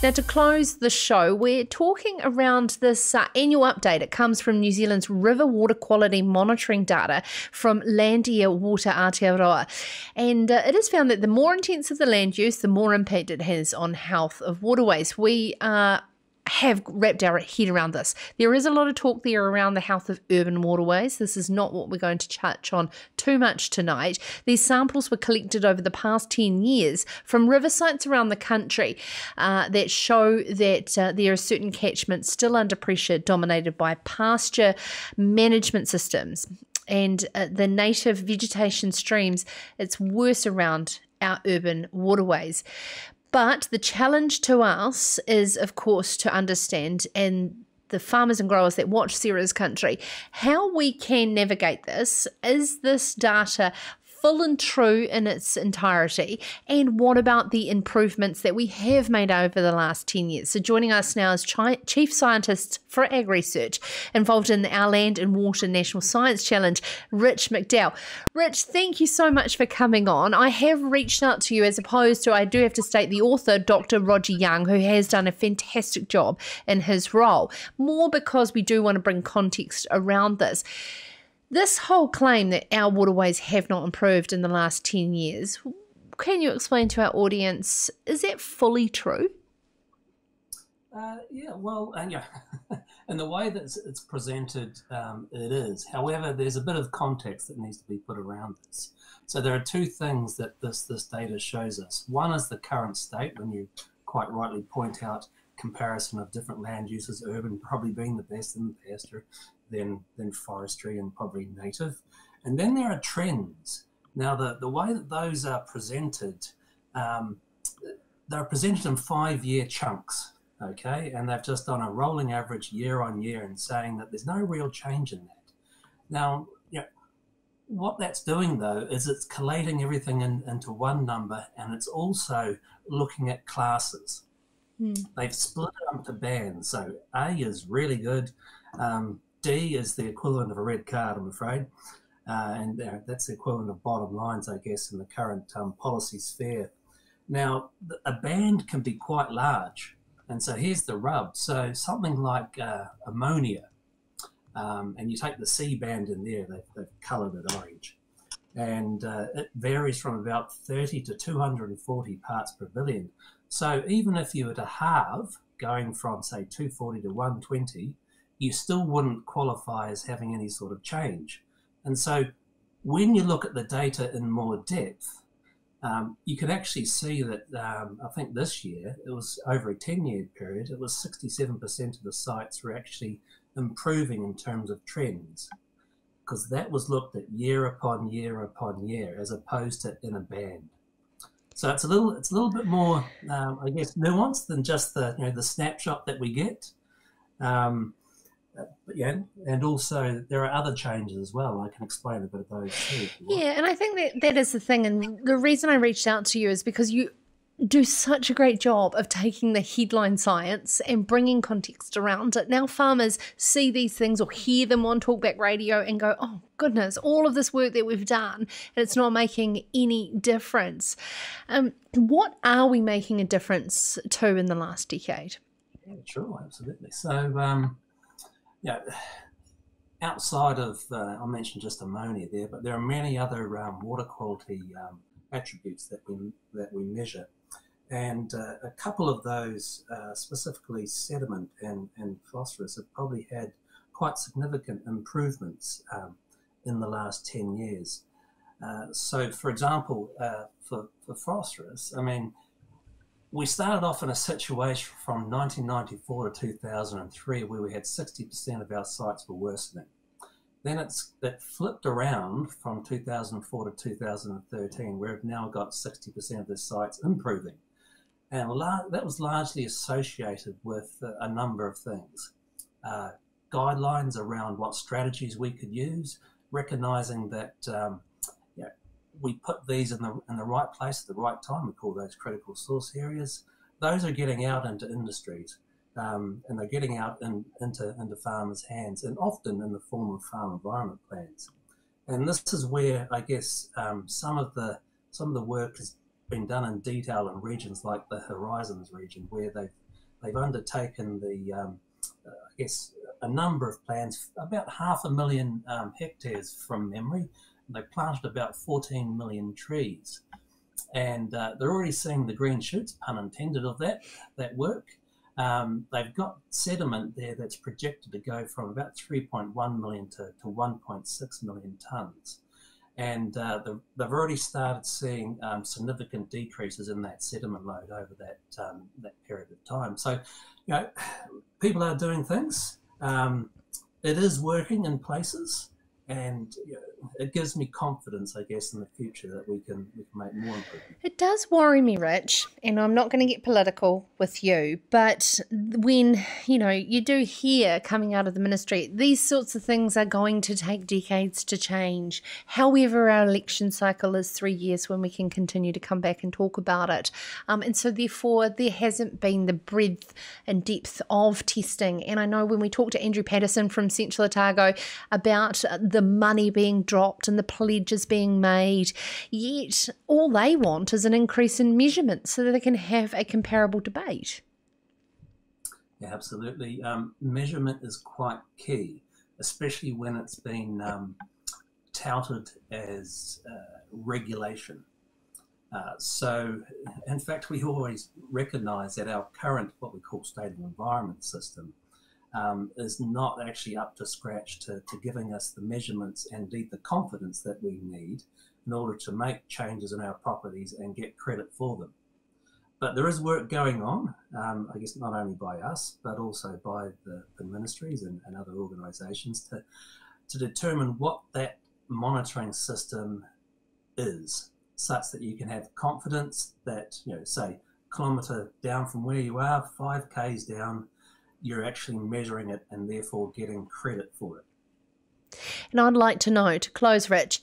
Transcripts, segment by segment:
Now, to close the show, we're talking around this uh, annual update. It comes from New Zealand's river water quality monitoring data from Land Air Water Aotearoa. And uh, it has found that the more intensive the land use, the more impact it has on health of waterways. We are have wrapped our head around this. There is a lot of talk there around the health of urban waterways. This is not what we're going to touch on too much tonight. These samples were collected over the past 10 years from river sites around the country uh, that show that uh, there are certain catchments still under pressure dominated by pasture management systems. And uh, the native vegetation streams, it's worse around our urban waterways. But the challenge to us is, of course, to understand and the farmers and growers that watch Sarah's Country, how we can navigate this. Is this data full and true in its entirety? And what about the improvements that we have made over the last 10 years? So, joining us now is Chief Scientist for AgResearch involved in our Land and Water National Science Challenge, Rich McDowell. Rich, thank you so much for coming on. I have reached out to you as opposed to, I do have to state, the author, Dr. Roger Young, who has done a fantastic job in his role, more because we do want to bring context around this. This whole claim that our waterways have not improved in the last 10 years, can you explain to our audience, is that fully true? Uh, yeah, well, and yeah, in the way that it's, presented, um, it is. However, there's a bit of context that needs to be put around this. So there are two things that this this data shows us. One is the current state, when you quite rightly point out comparison of different land uses, urban probably being the best in the pasture, then then forestry and probably native. And then there are trends. Now the, the way that those are presented, um, they're presented in five year chunks, okay? And they've just done a rolling average year on year and saying that there's no real change in that. Now, you know, what that's doing though is it's collating everything in, into one number and it's also looking at classes. Mm. They've split it up into bands. So A is really good. Um, D is the equivalent of a red card, I'm afraid. Uh, and that's the equivalent of bottom lines, I guess, in the current um, policy sphere. Now, a band can be quite large. And so here's the rub. So something like uh, ammonia, um, and you take the C band in there, they've, they've coloured it orange. And uh, it varies from about 30 to 240 parts per billion. So even if you were to halve, going from, say, 240 to 120, you still wouldn't qualify as having any sort of change. And so when you look at the data in more depth, um, you can actually see that um, I think this year, it was over a 10 year period, it was 67% of the sites were actually improving in terms of trends because that was looked at year upon year upon year as opposed to in a band. So it's a little it's a little bit more, um, I guess, nuanced than just the you know the snapshot that we get. Um, yeah, and also there are other changes as well. I can explain a bit of those too. Yeah, and I think that that is the thing. And the reason I reached out to you is because you do such a great job of taking the headline science and bringing context around it. Now, farmers see these things or hear them on talkback radio and go, oh, goodness, all of this work that we've done, and it's not making any difference. Um, what are we making a difference to in the last decade? Yeah, sure, absolutely. So, um, yeah, outside of, uh, I mentioned just ammonia there, but there are many other um, water quality um, attributes that we, that we measure. And uh, a couple of those, uh, specifically sediment and, and phosphorus, have probably had quite significant improvements um, in the last 10 years. Uh, so, for example, uh, for, for phosphorus, I mean, we started off in a situation from 1994 to 2003 where we had 60% of our sites were worsening. Then it's it flipped around from 2004 to 2013 where we've now got 60% of the sites improving. And that was largely associated with a number of things. Uh, guidelines around what strategies we could use, recognizing that um, we put these in the, in the right place at the right time. We call those critical source areas. Those are getting out into industries um, and they're getting out in, into, into farmers' hands and often in the form of farm environment plans. And this is where I guess um, some of the some of the work has been done in detail in regions like the Horizons region, where they've they've undertaken the, um, uh, I guess, a number of plans, about half a million um, hectares from memory. They planted about 14 million trees. And uh, they're already seeing the green shoots, pun intended, of that, that work. Um, they've got sediment there that's projected to go from about 3.1 million to, to 1.6 million tonnes. And uh, they've already started seeing um, significant decreases in that sediment load over that, um, that period of time. So, you know, people are doing things. Um, it is working in places and you know, it gives me confidence, I guess, in the future that we can we can make more improvement. It does worry me, Rich, and I'm not going to get political with you, but when you know you do hear coming out of the ministry, these sorts of things are going to take decades to change. However, our election cycle is three years when we can continue to come back and talk about it, um, and so therefore there hasn't been the breadth and depth of testing. And I know when we talked to Andrew Patterson from Central Otago about the money being dropped and the pledges being made. Yet all they want is an increase in measurement so that they can have a comparable debate. Yeah, absolutely. Um, measurement is quite key, especially when it's been um, touted as uh, regulation. Uh, so, in fact, we always recognise that our current, what we call state of environment system, um, is not actually up to scratch to, to giving us the measurements and indeed the confidence that we need in order to make changes in our properties and get credit for them. But there is work going on, um, I guess not only by us, but also by the, the ministries and, and other organisations to, to determine what that monitoring system is, such that you can have confidence that, you know, say, kilometre down from where you are, five k's down, you're actually measuring it and therefore getting credit for it. And I'd like to know, to close, Rich,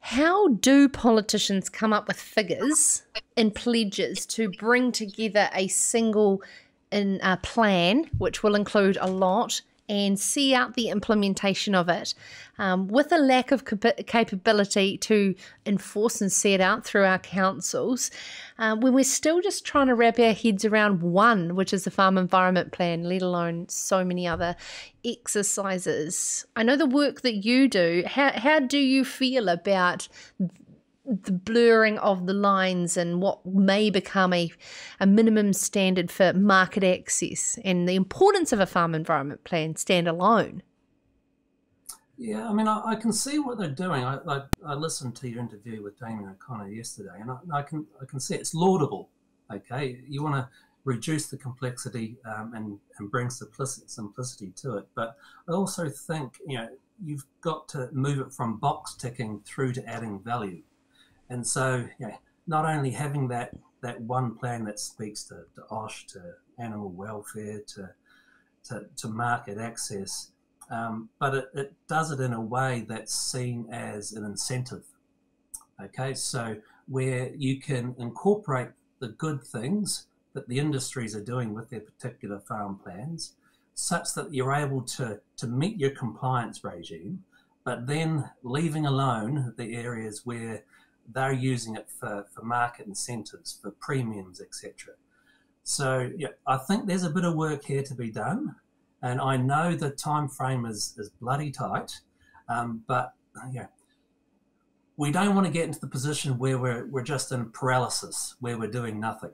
how do politicians come up with figures and pledges to bring together a single in a plan, which will include a lot and see out the implementation of it um, with a lack of cap- capability to enforce and see it out through our councils uh, when we're still just trying to wrap our heads around one, which is the farm environment plan, let alone so many other exercises. I know the work that you do. How, how do you feel about the blurring of the lines and what may become a, a minimum standard for market access and the importance of a farm environment plan stand alone. Yeah, I mean, I, I can see what they're doing. I, I, I, listened to your interview with Damien O'Connor yesterday, and I, can I can see it's laudable. Okay, you want to reduce the complexity um, and and bring simplicity, simplicity to it, but I also think you know you've got to move it from box ticking through to adding value. And so, not only having that that one plan that speaks to, to OSH, to animal welfare, to to, to market access, um, but it, it does it in a way that's seen as an incentive. Okay, so where you can incorporate the good things that the industries are doing with their particular farm plans, such that you're able to, to meet your compliance regime, but then leaving alone the areas where they're using it for, for market incentives, for premiums, etc. So yeah, I think there's a bit of work here to be done, and I know the time frame is, is bloody tight, um, but yeah, we don't want to get into the position where we're, we're just in paralysis, where we're doing nothing.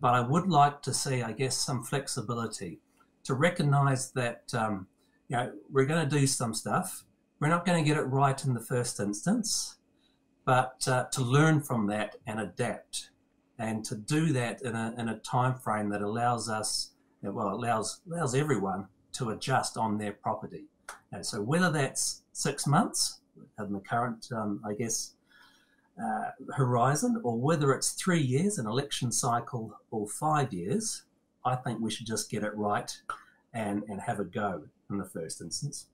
But I would like to see, I guess, some flexibility to recognise that um, you know we're going to do some stuff. We're not going to get it right in the first instance but uh, to learn from that and adapt and to do that in a, in a time frame that allows us well allows allows everyone to adjust on their property. And so whether that's six months in the current um, i guess uh, horizon or whether it's three years an election cycle or five years i think we should just get it right and and have a go in the first instance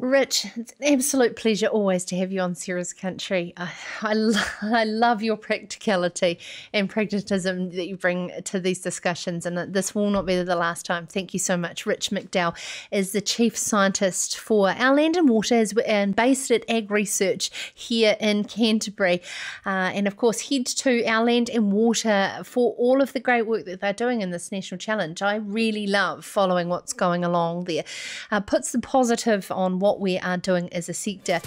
Rich, it's an absolute pleasure always to have you on Sarah's Country. I, I, I, love your practicality and pragmatism that you bring to these discussions, and this will not be the last time. Thank you so much. Rich McDowell is the Chief Scientist for Our Land and Water and based at AgResearch here in Canterbury. Uh, and of course, head to Our Land and Water for all of the great work that they're doing in this national challenge. I really love following what's going along there. Uh, puts the positive on what what we are doing as a sector.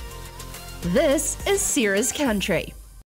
This is Sarah's Country.